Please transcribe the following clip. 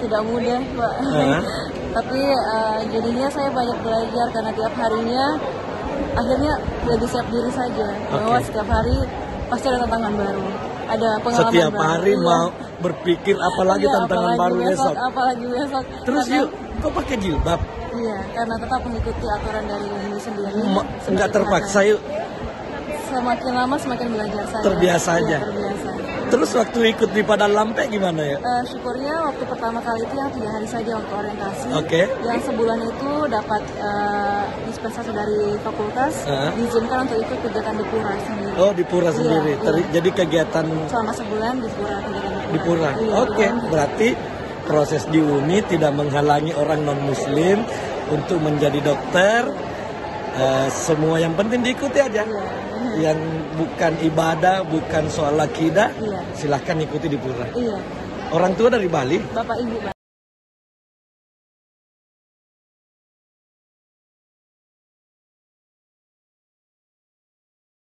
tidak mudah pak Hah? tapi eh, jadinya saya banyak belajar karena tiap harinya akhirnya lebih siap diri saja bahwa Oke. setiap hari pasti ada tantangan baru ada pengalaman Setiap baru. hari Iya. mau berpikir apalagi Iya, tantangan apalagi baru besok. apalagi besok Terus Karena- yuk, kok pakai jilbab? iya karena tetap mengikuti aturan dari ini sendiri Ma- seperti Nggak terpaksa yuk. semakin lama semakin belajar saya Terbiasa Iya, aja. terbiasa Terus waktu ikut di Padang Lampe gimana ya? Eh, syukurnya waktu pertama kali itu yang tiga hari saja waktu orientasi. Oke. Yang sebulan itu dapat eh, dispensasi dari fakultas, Hah? diizinkan untuk ikut kegiatan di Pura sendiri. Oh di Pura Iya, sendiri. iya. Teri- Jadi kegiatan Selama sebulan di Pura kegiatan di Pura. di Pura. Iya, Oke, iya. berarti proses di UNI tidak menghalangi orang non Muslim untuk menjadi dokter. Eh, semua yang penting diikuti aja. Iya. Yang bukan ibadah, bukan soal akidah, Iya. silahkan ikuti di Pura. Iya. Orang tua dari Bali. Bapak Ibu.